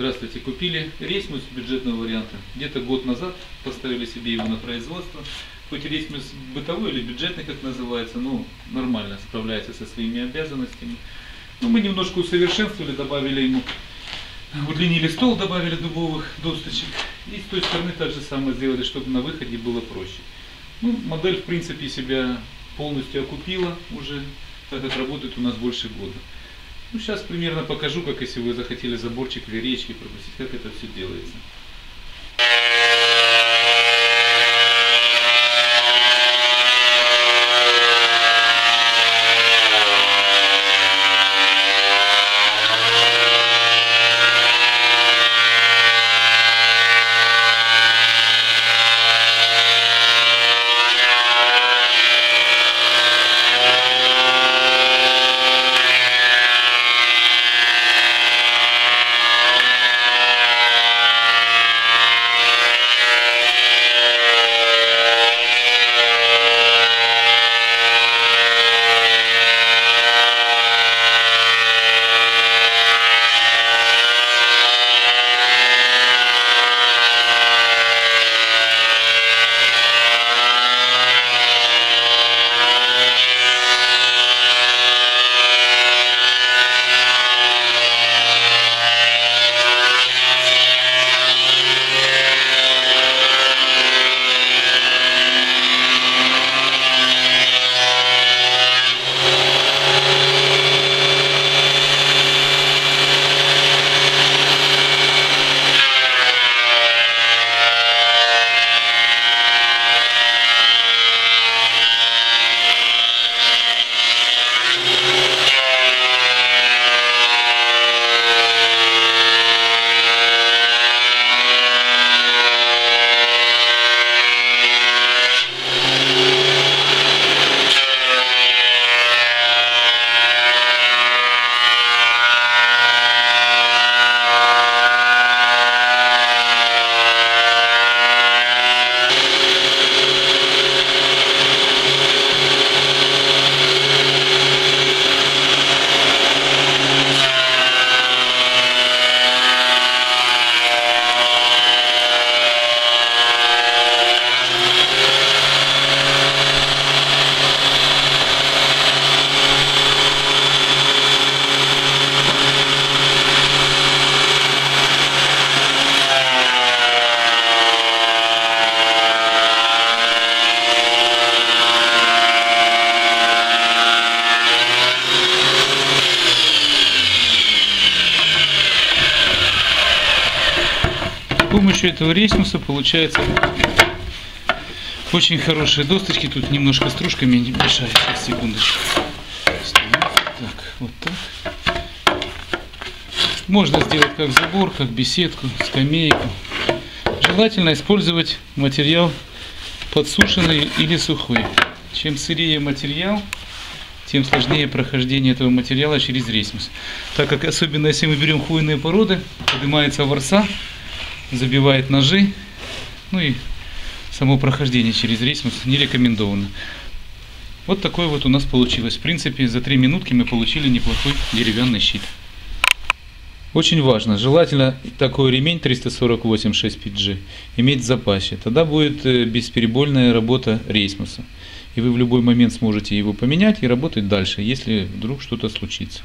Здравствуйте, купили рейсмус бюджетного варианта. Где-то год назад поставили себе его на производство. Хоть рейсмус бытовой или бюджетный, как называется, ну, нормально справляется со своими обязанностями. Ну, мы немножко усовершенствовали, добавили ему, удлинили стол, добавили дубовых досточек. И с той стороны так же самое сделали, чтобы на выходе было проще. Ну, модель, в принципе, себя полностью окупила уже, так как работает у нас больше года. Ну, сейчас примерно покажу, как если вы захотели заборчик или речки пропустить, как это все делается. Помощью этого рейсмуса получается очень хорошие досточки. Тут немножко стружка мне не мешает. Сейчас, секундочку. Так, вот так. Можно сделать как забор, как беседку, скамейку. Желательно использовать материал подсушенный или сухой. Чем сырее материал, тем сложнее прохождение этого материала через рейсмус. Так как особенно если мы берем хвойные породы, поднимается ворса, забивает ножи, ну и само прохождение через рейсмус не рекомендовано. Вот такое вот у нас получилось. В принципе, за 3 минутки мы получили неплохой деревянный щит. Очень важно, желательно такой ремень 348 6PG иметь в запасе. Тогда будет э, бесперебойная работа рейсмуса. И вы в любой момент сможете его поменять и работать дальше, если вдруг что-то случится.